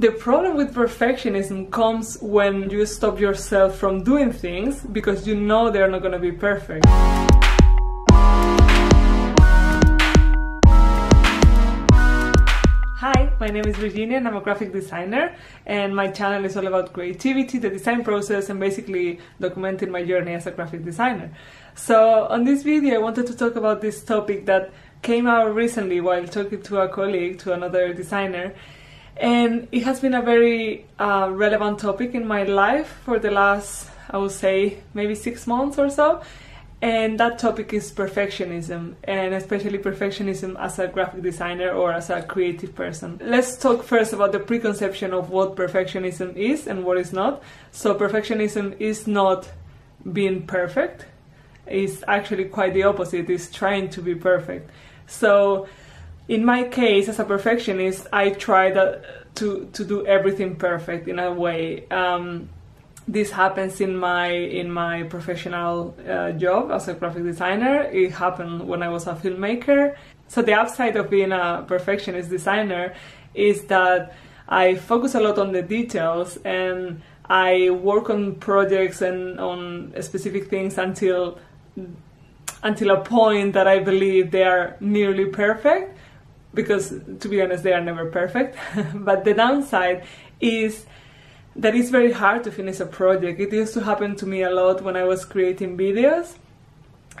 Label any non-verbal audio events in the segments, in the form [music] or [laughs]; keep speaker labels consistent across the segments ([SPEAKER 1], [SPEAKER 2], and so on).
[SPEAKER 1] The problem with perfectionism comes when you stop yourself from doing things because you know they're not going to be perfect. Hi, my name is Virginia and I'm a graphic designer and my channel is all about creativity, the design process and basically documenting my journey as a graphic designer. So on this video I wanted to talk about this topic that came out recently while talking to a colleague, to another designer and it has been a very uh, relevant topic in my life for the last, I would say, maybe six months or so. And that topic is perfectionism, and especially perfectionism as a graphic designer or as a creative person. Let's talk first about the preconception of what perfectionism is and what is not. So, perfectionism is not being perfect, it's actually quite the opposite, it's trying to be perfect. So, in my case, as a perfectionist, I try to to do everything perfect in a way. Um, this happens in my in my professional uh, job as a graphic designer. It happened when I was a filmmaker. So the upside of being a perfectionist designer is that I focus a lot on the details and I work on projects and on specific things until until a point that I believe they are nearly perfect because to be honest they are never perfect. [laughs] But the downside is that it's very hard to finish a project. It used to happen to me a lot when i was creating videos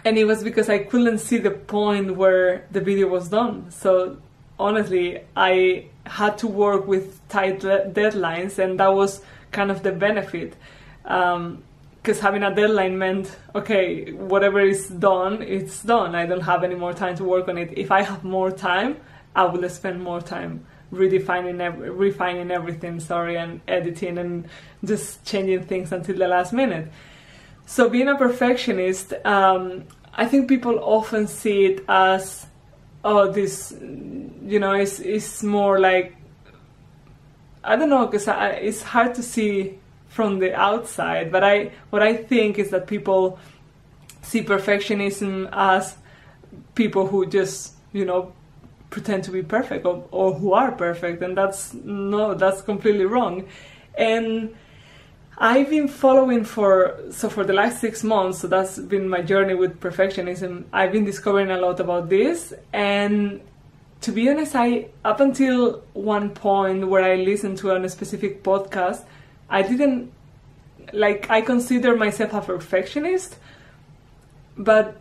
[SPEAKER 1] and it was because i couldn't see the point where the video was done. So honestly i had to work with tight deadlines and that was kind of the benefit. Because um, having a deadline meant okay whatever is done it's done. I don't have any more time to work on it. If i have more time I will spend more time redefining, refining everything, sorry, and editing and just changing things until the last minute. So being a perfectionist, um, I think people often see it as, oh, this, you know, it's, it's more like, I don't know, because it's hard to see from the outside, but I, what I think is that people see perfectionism as people who just, you know, pretend to be perfect or, or who are perfect and that's no that's completely wrong and I've been following for so for the last six months, so that's been my journey with perfectionism. I've been discovering a lot about this, and to be honest, I up until one point where I listened to a specific podcast, I didn't like I consider myself a perfectionist, but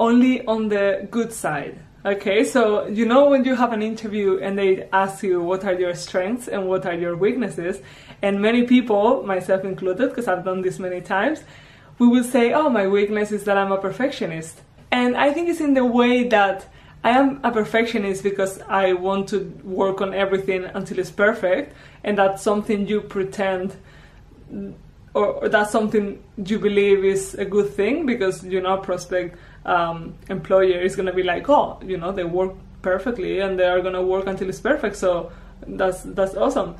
[SPEAKER 1] only on the good side. Okay, so you know when you have an interview and they ask you what are your strengths and what are your weaknesses, and many people, myself included, because I've done this many times, we will say, oh, my weakness is that I'm a perfectionist. And I think it's in the way that I am a perfectionist because I want to work on everything until it's perfect, and that's something you pretend or, that's something you believe is a good thing because you know prospect um, employer is going to be like, oh, you know, they work perfectly and they are going to work until it's perfect. So that's that's awesome.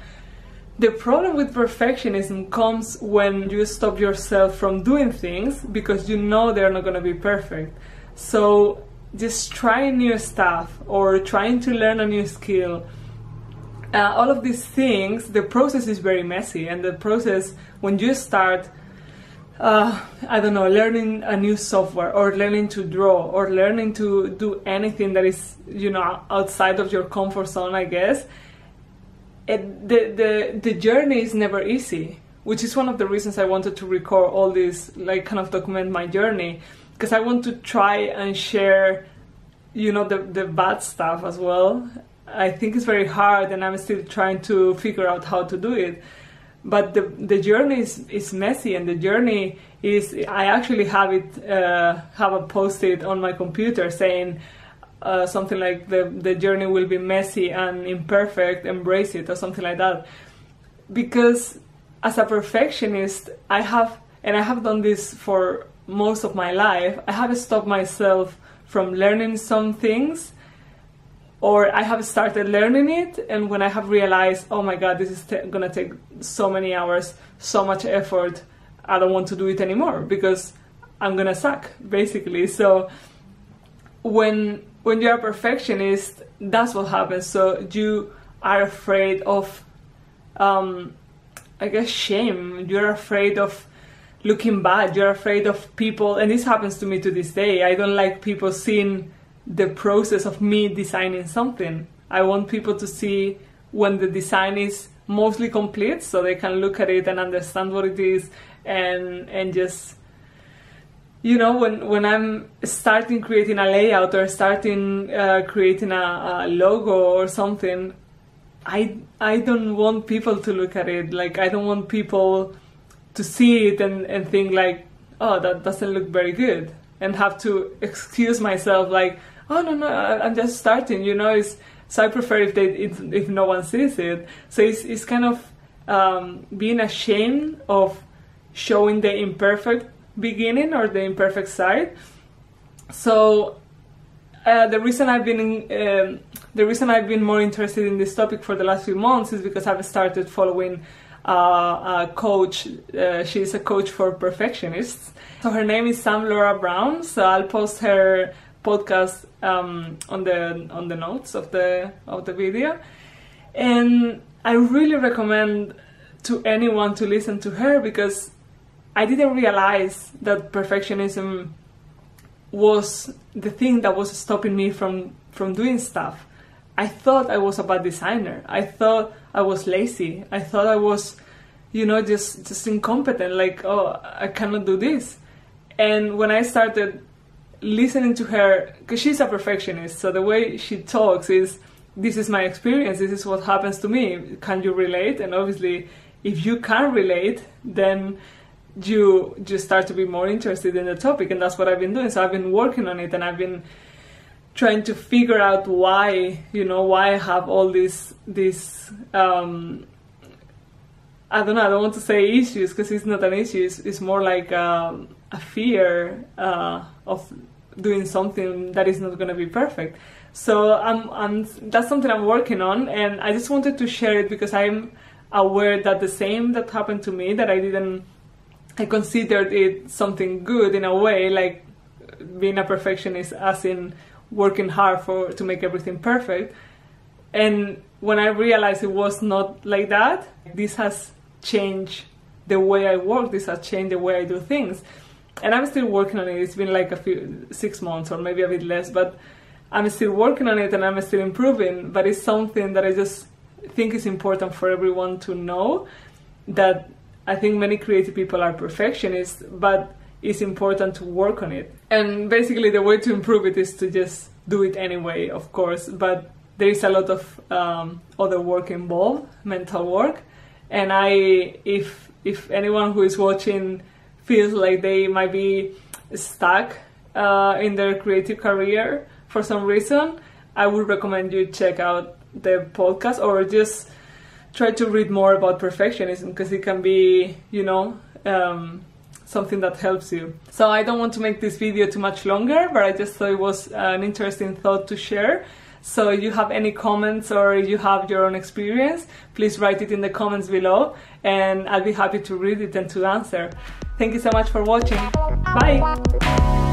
[SPEAKER 1] The problem with perfectionism comes when you stop yourself from doing things because you know they're not going to be perfect. So just trying new stuff or trying to learn a new skill. Uh, all of these things, the process is very messy, and the process when you start uh, I don't know, learning a new software or learning to draw or learning to do anything that is, you know, outside of your comfort zone, I guess. It, the, the, the journey is never easy, which is one of the reasons I wanted to record all this, like kind of document my journey, because I want to try and share, you know, the, the bad stuff as well. I think it's very hard and I'm still trying to figure out how to do it but the, the journey is, is messy and the journey is i actually have it uh, have a post-it on my computer saying uh, something like the, the journey will be messy and imperfect embrace it or something like that. Because as a perfectionist i have and i have done this for most of my life i have stopped myself from learning some things or I have started learning it, and when I have realized, oh my god, this is t- gonna take so many hours, so much effort, I don't want to do it anymore because I'm gonna suck, basically. So when when you're a perfectionist, that's what happens. So you are afraid of um, I guess shame. You're afraid of looking bad. You're afraid of people, and this happens to me to this day. I don't like people seeing the process of me designing something. I want people to see when the design is mostly complete so they can look at it and understand what it is and and just you know when when i'm starting creating a layout or starting uh, creating a, a, logo or something i i don't want people to look at it like i don't want people to see it and, and think like oh that doesn't look very good and have to excuse myself like oh no no i'm just starting you know it's so I prefer if they if, if no one sees it. So it's it's kind of um, being ashamed of showing the imperfect beginning or the imperfect side. So uh, the reason I've been um, the reason I've been more interested in this topic for the last few months is because I've started following uh, a coach. Uh, she's a coach for perfectionists. So her name is Sam Laura Brown. So I'll post her podcast um, on the on the notes of the of the video, and I really recommend to anyone to listen to her because I didn't realize that perfectionism was the thing that was stopping me from from doing stuff. I thought I was a bad designer. I thought I was lazy. I thought I was, you know, just just incompetent. Like, oh, I cannot do this. And when I started listening to her because she's a perfectionist so the way she talks is this is my experience this is what happens to me. Can you relate? And obviously if you can relate then you just start to be more interested in the topic and that's what i've been doing. So i've been working on it and i've been trying to figure out why you know why i have all these these um, I don't know. I don't want to say issues because it's not an issue. It's, it's more like um, a fear uh, of doing something that is not going to be perfect. So I'm, I'm, that's something I'm working on, and I just wanted to share it because I'm aware that the same that happened to me, that I didn't, I considered it something good in a way, like being a perfectionist, as in working hard for to make everything perfect. And when I realized it was not like that, this has changed the way I work. This has changed the way I do things and I'm still working on it. It's been like a few six months or maybe a bit less, but I'm still working on it and I'm still improving. But it's something that I just think is important for everyone to know that I think many creative people are perfectionists, but it's important to work on it. And basically, the way to improve it is to just do it anyway, of course. But there is a lot of um, other work involved, mental work. And I, if if anyone who is watching feels like they might be stuck uh, in their creative career for some reason, I would recommend you check out the podcast or just try to read more about perfectionism because it can be, you know, um, something that helps you. So I don't want to make this video too much longer, but I just thought it was an interesting thought to share. So you have any comments or you have your own experience, please write it in the comments below and I'll be happy to read it and to answer. Thank you so much for watching. Bye!